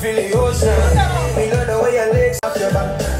feel the ocean. We love the way your legs off your back.